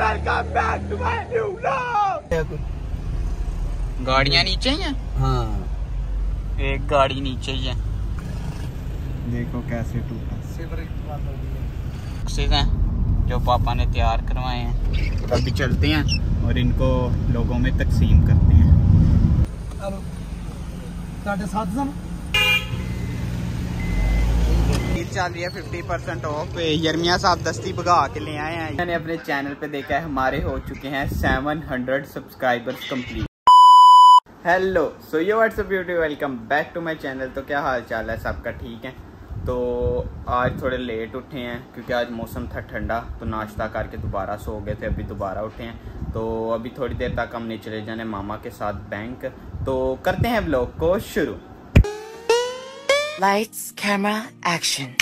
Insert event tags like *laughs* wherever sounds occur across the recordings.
Welcome back to my new vlog. गाड़ियाँ नीचे हैं हाँ? एक गाड़ी नीचे ही है। देखो कैसे टूटा। बॉक्सेस हैं जो पापा ने तैयार करवाए हैं। अभी चलते हैं। और इनको लोगों में तकसीम करते हैं। साढ़े सात सौ डील चल रही है फिफ्टी परसेंट ऑफ़ यरमिया साहब दस्ती भगा के ले आए हैं। मैंने अपने चैनल पे देखा है हमारे हो चुके हैं seven hundred subscribers complete hello so yo what's up beauty welcome back to my channel तो क्या हाल चाल है? सबका ठीक है? तो आज थोड़े लेट उठे हैं क्योंकि आज मौसम था ठंडा तो नाश्ता करके दोबारा सो गए थे अभी दोबारा उठे हैं। तो अभी थोड़ी देर तक हमने चले जाने मामा के साथ बैंक तो करते हैं ब्लॉग को शुरू। Lights, camera, action.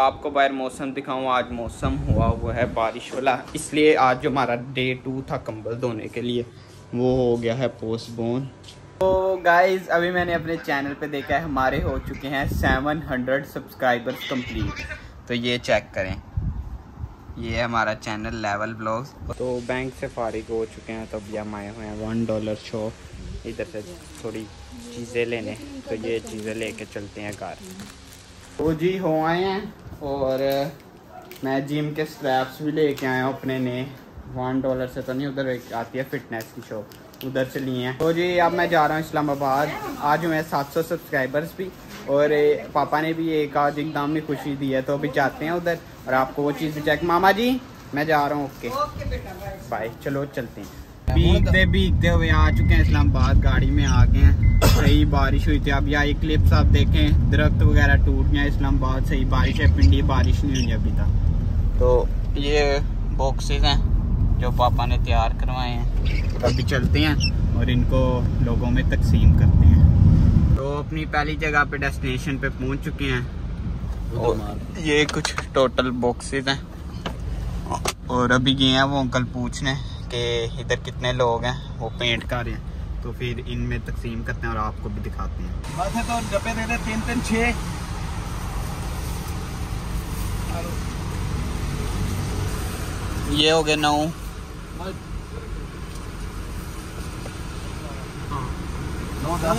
आपको बाहर मौसम दिखाऊँ, आज मौसम हुआ हुआ है बारिश वाला। इसलिए आज जो हमारा डे टू था कंबल धोने के लिए। वो हो गया है पोस्टपोन तो गाइज़ अभी मैंने अपने चैनल पे देखा है, हमारे हो चुके हैं 700 सब्सक्राइबर्स कंप्लीट तो ये चेक करें। ये है हमारा चैनल लेवल ब्लॉग्स तो बैंक से फारिग हो चुके हैं तो अभी हम आए हुए हैं वन डॉलर शो इधर से थोड़ी चीज़ें लेने। तो ये चीज़ें लेके चलते हैं घर। तो जी हो आए हैं। और मैं जिम के स्ट्रैप्स भी लेके आया हूँ अपने ने। वन डॉलर से तो नहीं उधर एक आती है फिटनेस की शॉप उधर से लिए हैं। तो जी अब मैं जा रहा हूँ इस्लामाबाद। आज हुए सात सौ सब्सक्राइबर्स भी। और पापा ने भी एक आज एकदम में खुशी दी है तो अभी जाते हैं उधर। और आपको वो चीज़ भी चेक मामा जी मैं जा रहा हूँ ओके बाय चलो चलते हैं। भीगते भीगते हुए आ चुके हैं इस्लामाबाद गाड़ी में आ गए हैं। सही बारिश हुई थी। अब यहाँ ये क्लिप्स आप देखें दरख्त वगैरह टूट गए इस्लामाबाद सही बारिश है पिंडी बारिश नहीं हुई अभी तक। तो ये बॉक्सेस हैं जो पापा ने तैयार करवाए हैं। तो अभी चलते हैं और इनको लोगों में तकसीम करते हैं। तो अपनी पहली जगह पे डेस्टिनेशन पे पहुँच चुके हैं। और ये कुछ टोटल बॉक्सेस हैं। और अभी गए हैं वो अंकल पूछने। कि इधर कितने लोग हैं वो पेंट कर रहे हैं। तो फिर इनमें तकसीम करते हैं और आपको भी दिखाते हैं। बस है तो डब्बे दे दे तीन तीन छः ये हो गए नौ। नौ दस।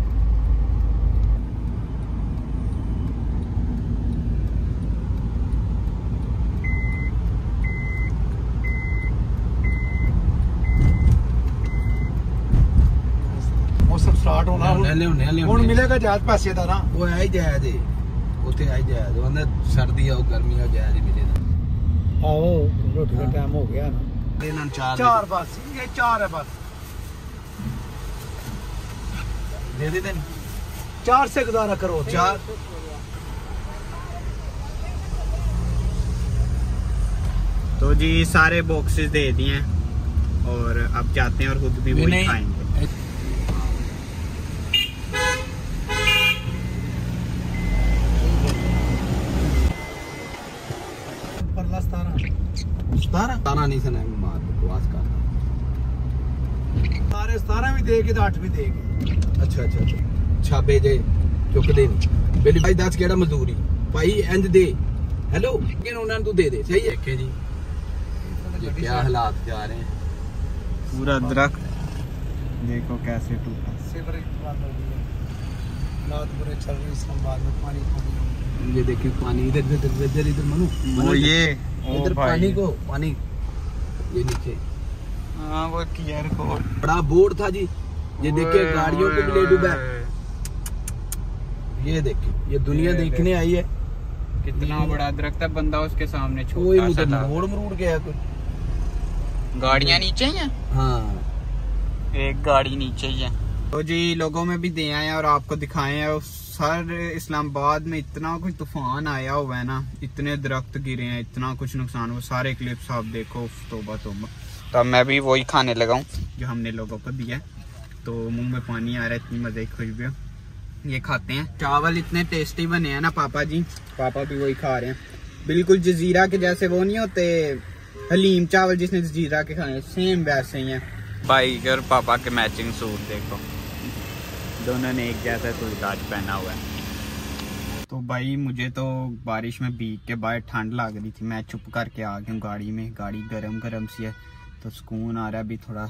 मौसम स्टार्ट होना ਲੈ ਲਿਆਉਂਦੇ ਆ ਹੁਣ ਲਿਆਉਂਦੇ ਮਿਲੇਗਾ ਜਹਾਜ਼ ਪੈਸੇ ਦਾ ਨਾ ਉਹ ਹੈ ਹੀ ਜਾਇਜ਼ ਏ ਉੱਥੇ ਹੈ ਹੀ ਜਾਇਜ਼ ਉਹ ਅੰਦਰ ਸਰਦੀ ਆ ਉਹ ਗਰਮੀ ਆ ਉਹ ਜਾਇਜ਼ ਹੀ ਮਿਲੇਗਾ ਆਓ ਰੋਟੀ ਦਾ ਟਾਈਮ ਹੋ ਗਿਆ ਨਾ ਇਹਨਾਂ ਨੂੰ ਚਾਰ ਚਾਰ ਬਸ ਇਹ ਚਾਰ ਹੈ ਬਸ ਦੇ ਦੇ ਦੇਣ चार से गुजारा करो चार तो जी सारे बॉक्सेस दे दिए हैं और अब जाते हैं और खुद भी वही नहीं। खाएंगे 17 17 ਨਹੀਂ ਸੁਣਾਂਗੇ ਮਾਰ ਬਕਵਾਸ ਕਰਦਾ ਸਾਰੇ 17 ਵੀ ਦੇ ਕੇ ਤਾਂ 8 ਵੀ ਦੇ ਕੇ ਅੱਛਾ ਅੱਛਾ ਛਾਬੇ ਜੇ ਚੁੱਕਦੇ ਨਹੀਂ ਬੇਲੀ ਭਾਈ ਦੱਸ ਕਿਹੜਾ ਮਜ਼ਦੂਰੀ ਭਾਈ ਇੰਜ ਦੇ ਹੈਲੋ ਕਿਨ ਉਹਨਾਂ ਨੂੰ ਤੂੰ ਦੇ ਦੇ ਸਹੀ ਹੈ ਕਿ ਜੀ ये क्या हालात जा रहे हैं पूरा दरख्त देखो कैसे टूटा रात बुरे चल रही इस्लामाबाद में पानी पानी ये देखिए पानी इधर इधर इधर इधर इधर मनु वो ये इधर पानी को पानी। ये नीचे। हाँ वो क्लियर कोड बड़ा बोर्ड था जी। ये देखिए गाड़ियों को भी ले डूबा ये देखिए ये दुनिया देखने आई है। कितना बड़ा दरख्त है बंदा उसके सामने छोटा सा था। मोड़ मरोड़ गया कोई। गाड़ियाँ नीचे ही? हैं। हाँ एक गाड़ी नीचे ही है। तो जी लोगों में भी दे आए हैं और आपको दिखाए हैं और सर इस्लामाबाद में इतना कुछ तूफ़ान आया हुआ है ना इतने दरख्त गिरे हैं इतना कुछ नुकसान हुआ सारे क्लिप्स आप देखो तोबा तोबा। तो अब मैं भी वही खाने लगा हूँ। जो हमने लोगों को दिया है। तो मुँह में पानी आ रहा है इतनी मज़े की खुशबू ये खाते हैं। चावल इतने टेस्टी बने हैं ना पापा जी। पापा भी वही खा रहे हैं। बिल्कुल जजीरा के जैसे वो नहीं होते हलीम चावल जिसने जजीरा के खाए सेम वैसे ही हैं। भाई और पापा के मैचिंग सूट देखो। दोनों ने एक जैसा सूट आज पहना हुआ है। तो भाई मुझे तो बारिश में भीग के बाहर ठंड लग रही थी। मैं चुप करके आ गया गाड़ी में। गाड़ी गरम गरम सी है। तो सुकून आ रहा है। अभी थोड़ा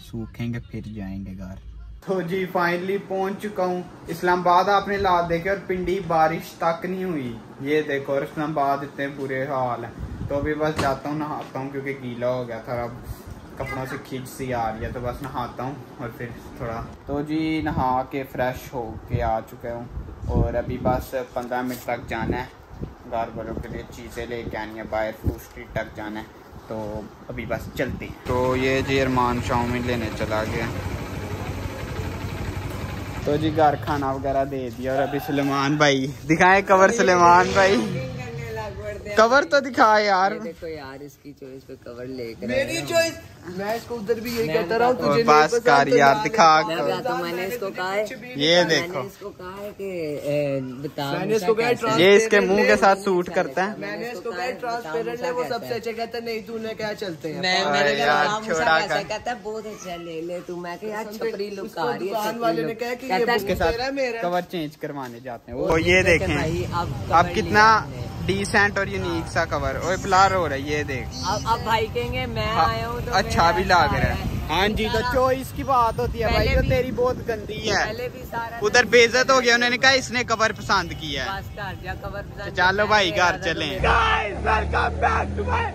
सूखेंगे फिर जाएँगे घर। तो जी फाइनली पहुँच चुका हूँ। इस्लामाबाद आपने ला देखे और पिंडी बारिश तक नहीं हुई। ये देखो और इस्लामाबाद इतने बुरे हाल है। तो अभी बस जाता हूँ नहाता हूँ क्योंकि गीला हो गया था। अब कपड़ों से खींच सी आ रही है तो बस नहाता हूँ और फिर थोड़ा तो जी, नहा के फ्रेश हो के आ चुका हूँ और अभी बस पंद्रह मिनट तक जाना है। घर वालों के लिए चीज़ें लेके आनी है, बाहर फ़ूड स्ट्रीट तक जाना है तो अभी बस चलते हैं। तो ये जी अरमान चाउमीन लेने चला गया। तो जी, घर खाना वगैरह दे दिया और अभी सलेमान भाई दिखाए कवर सलेमान भाई। *laughs* कवर तो दिखा यार। देखो यार इसकी चॉइस पे कवर लेकर मेरी चॉइस मैं इसको उधर भी यही कहता रहा हूँ तुझे बस कर यार दिखा तो मैंने इसको कहा है ये देखो। इसको कहा है कि बता मैंने इसको कहा ये इसके मुँह के साथ सूट करता है? मैंने इसको कहा ट्रांसपेरेंट है वो सबसे अच्छा कहता नहीं तूने क्या चलते हैं। मैंने यार, छोड़ा कहता है बहुत अच्छा ले ले तू। मैं यार छपरी लुक आ रही है दुकान वाले ने कहा कि ये मेरा। कवर चेंज करवाने जाते हैं। वो ये देखे देखें भाई, अब अब कितना। डिसेंट और यूनिक सा कवर और ब्लर हो रहा है ये देख। अब अब भाई कहेंगे मैं हाँ, आया हूँ तो अच्छा भी लग रहा है। है। जी तो चॉइस की बात होती है भाई तो तेरी बहुत गंदी है। पहले भी सारा उधर बेजत हो गया उन्होंने कहा इसने कवर पसंद किया है। बस कर दिया कवर तो चलो भाई घर चलें।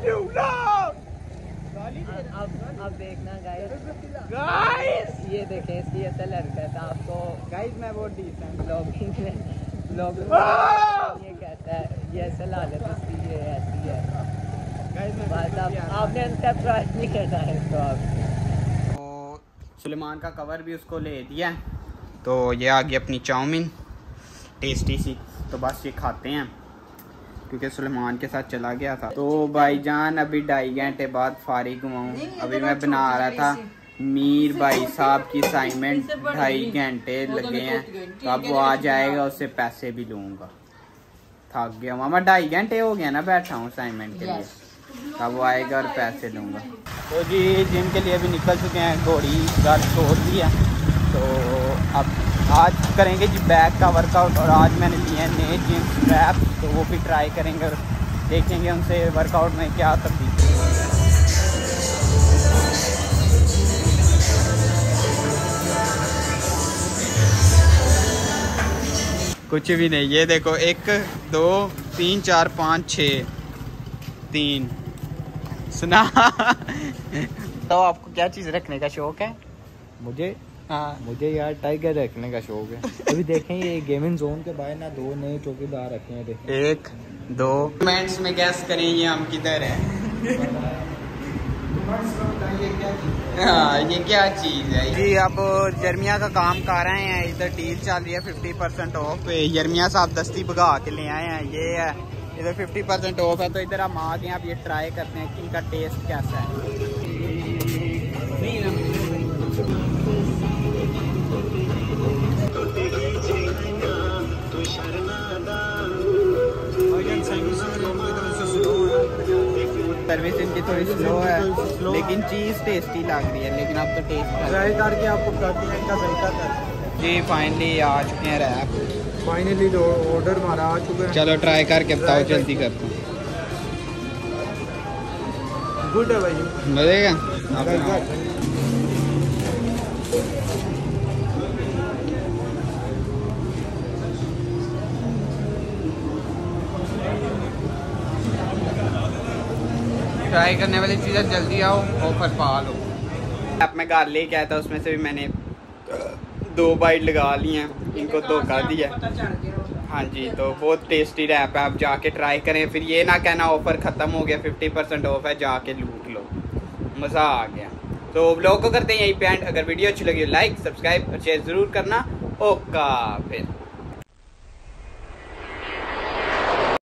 new vlog. अब अब देखना गाइस ये देखें इसकी ऐसा हरकत आपको गाइस मैं बहुत डिसेंट ब्लॉगिंग ब्लॉगिंग! ये कहता है। ये ऐसा हालत इसकी ये ऐसी है। आप आपने सरप्राइज़ नहीं करना है इसको आप तो सुलेमान का कवर भी उसको ले दिया तो ये आ गई अपनी चाउमीन टेस्टी सी। तो बस ये खाते हैं क्योंकि सुलेमान के साथ चला गया था। तो भाईजान अभी ढाई घंटे बाद फारिग हुआ हूँ अभी मैं बना रहा था मीर भाई साहब की असाइनमेंट ढाई घंटे लगे हैं। तो अब वो आ जाएगा उससे पैसे भी लूँगा। थक गया मामा ढाई घंटे हो गया ना बैठा हूँ असाइनमेंट के लिए। अब वो आएगा और पैसे दूँगा। तो जी जिम के लिए भी निकल चुके हैं। घोड़ी घर छोड़ दिया। तो अब आज करेंगे जी बैक का वर्कआउट और आज मैंने लिए हैं नए जिम स्ट्रैप तो वो भी ट्राई करेंगे और देखेंगे उनसे वर्कआउट में क्या तब्दीली कुछ भी नहीं। ये देखो एक दो तीन चार पाँच छ तीन। सुना? तो आपको क्या चीज़ रखने का शौक है? मुझे? हाँ। मुझे यार टाइगर रखने का शौक है। अभी देखें ये गेमिंग जोन के बाहर ना दो नए चौकीदार रखे हैं देखें। एक दो। कमेंट्स में गैस करें ये हम किधर है। *laughs* हाँ ये क्या चीज़ है? जी अब जर्मिया का काम कर रहे हैं इधर डील चल रही है फिफ्टी परसेंट ऑफ़ जर्मिया साहब दस्ती भगा के ले आए हैं ये है। इधर फिफ्टी परसेंट ऑफ़ है तो इधर हम आ गए आप ये ट्राई करते हैं कि इनका टेस्ट कैसा है। सर्विस इनकी थोड़ी स्लो है लेकिन चीज़ टेस्टी लग रही है लेकिन तो टेस्ट ट्राई करके आपको करते हैं इनका तरीका कर जी फाइनली आ चुके हैं रैप फाइनली जो ऑर्डर हमारा आ चुका है। चलो ट्राई करके बताओ जल्दी करते हैं। गुड है भाई। मजेगा आप ट्राई करने वाली चीज़ें जल्दी आओ ऑफ़र पा लो। ऐप में घर लेके आया था उसमें से भी मैंने दो बाइट लगा ली हैं इनको धोखा दिया। हाँ जी तो बहुत टेस्टी रैप है आप जाके ट्राई करें फिर ये ना कहना ऑफ़र ख़त्म हो गया फिफ्टी परसेंट ऑफ़ है जाके लूट लो। मज़ा आ गया। तो ब्लॉग को करते हैं यहीं पे एंड अगर वीडियो अच्छी लगी लाइक सब्सक्राइब और शेयर ज़रूर करना। ओका फिर।